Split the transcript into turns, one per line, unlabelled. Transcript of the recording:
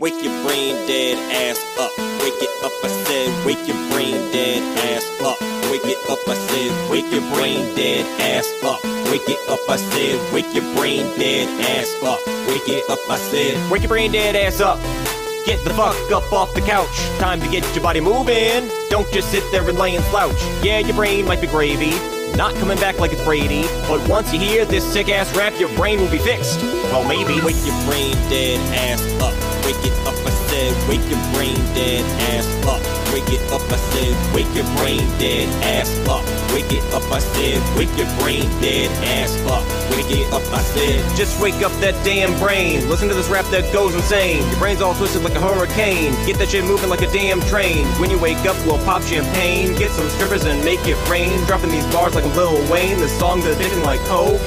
Wake your brain dead ass up. Wake it up, I said. Wake your brain dead ass up. Wake it up, I said. Wake your brain dead ass up. Wake it up, I said. Wake your brain dead ass up. Wake it up, I said.
Wake your brain dead ass up. Get the fuck up off the couch. Time to get your body moving. Don't just sit there and lay and slouch. Yeah, your brain might be gravy. Not coming back like it's Brady. But once you hear this sick ass rap, your brain will be fixed. Well, maybe.
Wake your brain dead ass up. Wake it up, I said. Wake your brain dead ass up. Wake it up, I said. Wake your brain dead ass up. Wake it up, I said. Wake your brain dead ass up. Wake it up, I said.
Just wake up that damn brain. Listen to this rap that goes insane. Your brain's all twisted like a hurricane. Get that shit moving like a damn train. When you wake up, we'll pop champagne. Get some strippers and make it rain. Dropping these bars like a Lil Wayne. The song that's hitting like cocaine.